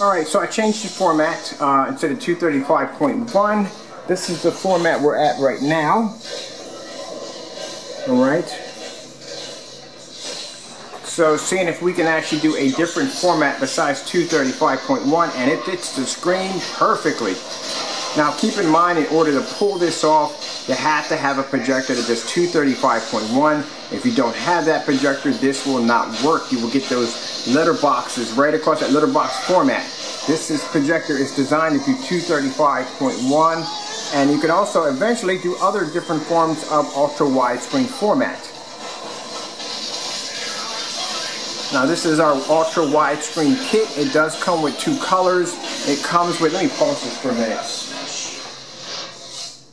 Alright, so I changed the format uh, instead of 235.1. This is the format we're at right now. Alright. So seeing if we can actually do a different format besides 235.1 and it fits the screen perfectly. Now keep in mind in order to pull this off, you have to have a projector that does 235.1. If you don't have that projector, this will not work. You will get those letter boxes right across that letterbox format. This is projector is designed to do 235.1 and you can also eventually do other different forms of ultra widescreen format. Now this is our ultra widescreen kit. It does come with two colors. It comes with, let me pause this for a minute.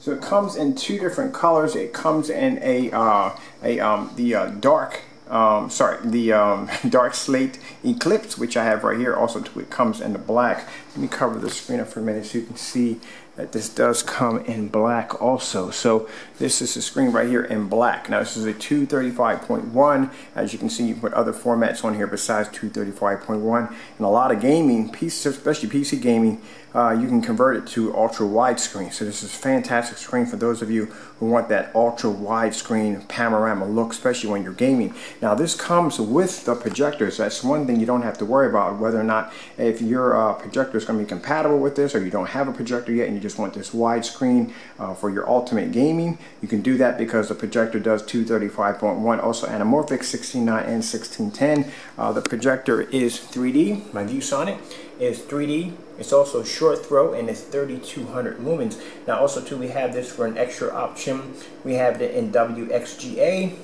So it comes in two different colors. It comes in a uh, a um, the uh, dark um, sorry, the um, dark slate eclipse, which I have right here. Also, it comes in the black. Let me cover the screen up for a minute so you can see that this does come in black also. So this is the screen right here in black. Now this is a 235.1. As you can see, you put other formats on here besides 235.1. And a lot of gaming, PC, especially PC gaming, uh, you can convert it to ultra widescreen. So this is a fantastic screen for those of you who want that ultra widescreen panorama look, especially when you're gaming. Now this comes with the projectors. That's one thing you don't have to worry about, whether or not if your uh, projector is going to be compatible with this or you don't have a projector yet and just want this widescreen uh, for your ultimate gaming. You can do that because the projector does 235.1, also anamorphic 16.9 and 1610. Uh, the projector is 3D. My ViewSonic is 3D. It's also short throw and it's 3200 lumens. Now also too we have this for an extra option. We have it in WXGA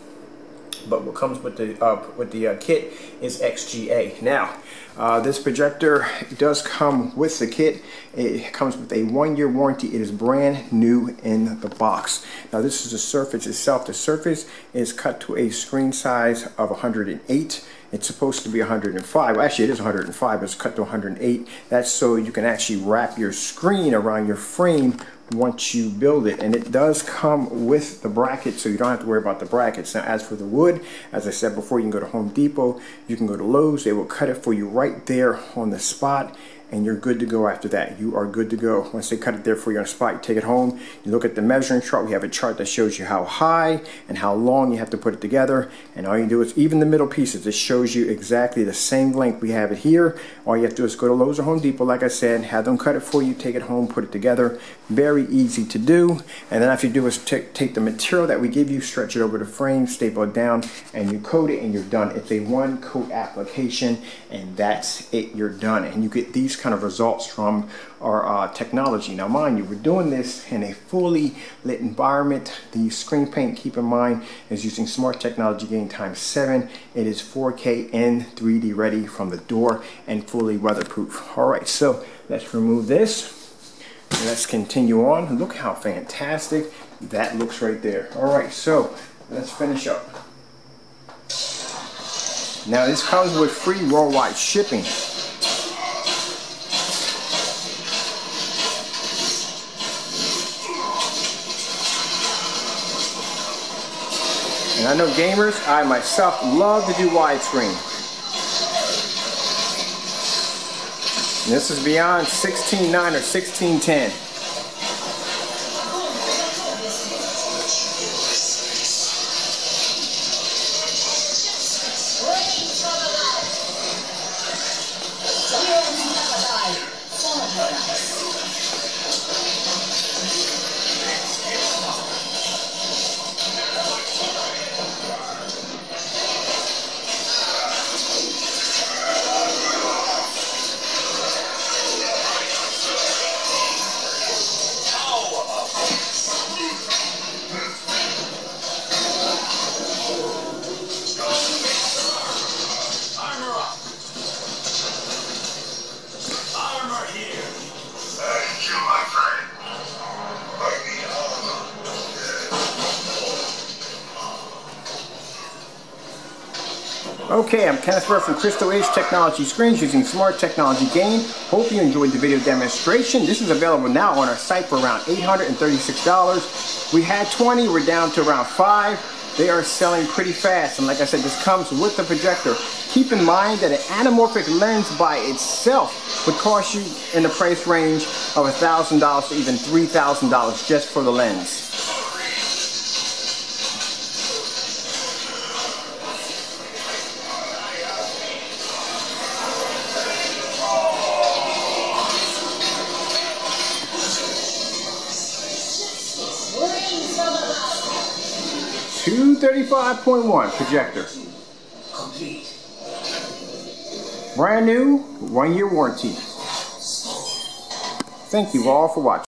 but what comes with the uh, with the uh, kit is XGA. Now, uh, this projector does come with the kit. It comes with a one-year warranty. It is brand new in the box. Now, this is the surface itself. The surface is cut to a screen size of 108. It's supposed to be 105. Well, actually, it is 105, but it's cut to 108. That's so you can actually wrap your screen around your frame once you build it and it does come with the bracket so you don't have to worry about the brackets now as for the wood as I said before you can go to Home Depot you can go to Lowe's they will cut it for you right there on the spot and you're good to go after that. You are good to go. Once they cut it there for you on the spot, you take it home, you look at the measuring chart. We have a chart that shows you how high and how long you have to put it together. And all you do is even the middle pieces, it shows you exactly the same length we have it here. All you have to do is go to Lowe's or Home Depot, like I said, have them cut it for you, take it home, put it together. Very easy to do. And then after you do is take the material that we give you, stretch it over the frame, staple it down, and you coat it and you're done. It's a one coat application and that's it, you're done. And you get these kind of results from our uh, technology. Now mind you, we're doing this in a fully lit environment. The screen paint, keep in mind, is using smart technology gain times 7. It is 4K and 3D ready from the door and fully weatherproof. Alright, so let's remove this. Let's continue on. Look how fantastic that looks right there. Alright, so let's finish up. Now this comes with free worldwide shipping. And I know gamers, I myself love to do widescreen. This is beyond 16.9 or 16.10. Okay, I'm Kenneth Burr from Crystal Edge Technology Screens using Smart Technology Gain. Hope you enjoyed the video demonstration. This is available now on our site for around $836. We had 20, we're down to around 5 they are selling pretty fast. And like I said, this comes with the projector. Keep in mind that an anamorphic lens by itself would cost you in the price range of $1,000 to even $3,000 just for the lens. Two thirty-five point one projector. Complete. Brand new, one year warranty. Thank you all for watching.